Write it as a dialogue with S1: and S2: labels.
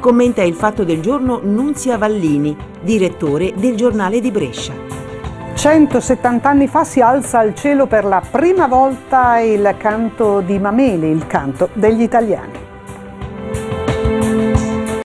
S1: Commenta il fatto del giorno Nunzia Vallini, direttore del giornale di Brescia.
S2: 170 anni fa si alza al cielo per la prima volta il canto di Mameli, il canto degli italiani.